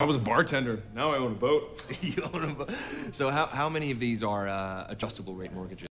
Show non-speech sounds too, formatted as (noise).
I was a bartender. Now I own a boat. (laughs) you own a, so how, how many of these are uh, adjustable rate mortgages?